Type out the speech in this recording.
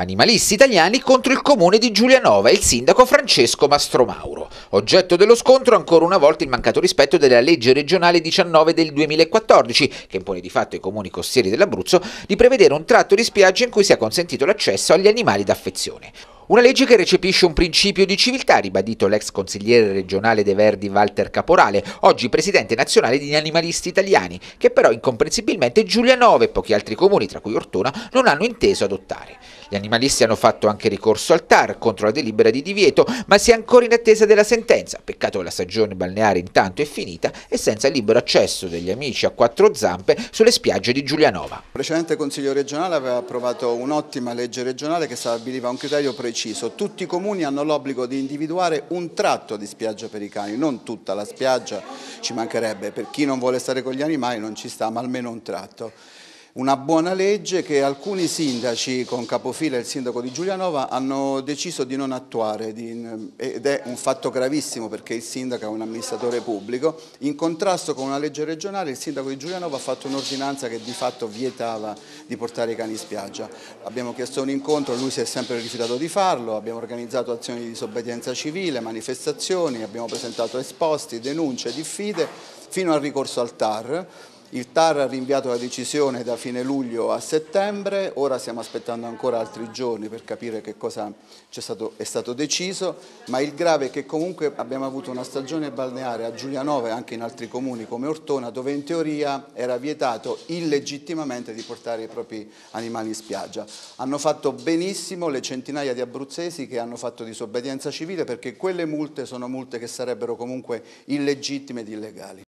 Animalisti italiani contro il comune di Giulianova e il sindaco Francesco Mastromauro. Oggetto dello scontro ancora una volta il mancato rispetto della legge regionale 19 del 2014, che impone di fatto ai comuni costieri dell'Abruzzo di prevedere un tratto di spiaggia in cui sia consentito l'accesso agli animali d'affezione. Una legge che recepisce un principio di civiltà, ribadito l'ex consigliere regionale dei Verdi Walter Caporale, oggi presidente nazionale di Animalisti Italiani, che però incomprensibilmente Giulianova e pochi altri comuni, tra cui Ortona, non hanno inteso adottare. Gli animalisti hanno fatto anche ricorso al TAR contro la delibera di divieto, ma si è ancora in attesa della sentenza. Peccato che la stagione balneare intanto è finita e senza libero accesso degli amici a quattro zampe sulle spiagge di Giulianova. Il precedente Consiglio regionale aveva approvato un'ottima legge regionale che stabiliva un criterio preciso. Tutti i comuni hanno l'obbligo di individuare un tratto di spiaggia per i cani, non tutta la spiaggia, ci mancherebbe. Per chi non vuole stare con gli animali non ci sta, ma almeno un tratto una buona legge che alcuni sindaci, con capofila il sindaco di Giulianova, hanno deciso di non attuare ed è un fatto gravissimo perché il sindaco è un amministratore pubblico. In contrasto con una legge regionale il sindaco di Giulianova ha fatto un'ordinanza che di fatto vietava di portare i cani in spiaggia. Abbiamo chiesto un incontro, lui si è sempre rifiutato di farlo, abbiamo organizzato azioni di disobbedienza civile, manifestazioni, abbiamo presentato esposti, denunce, diffide, fino al ricorso al TAR. Il TAR ha rinviato la decisione da fine luglio a settembre, ora stiamo aspettando ancora altri giorni per capire che cosa stato, è stato deciso, ma il grave è che comunque abbiamo avuto una stagione balneare a Giulianova e anche in altri comuni come Ortona dove in teoria era vietato illegittimamente di portare i propri animali in spiaggia. Hanno fatto benissimo le centinaia di abruzzesi che hanno fatto disobbedienza civile perché quelle multe sono multe che sarebbero comunque illegittime ed illegali.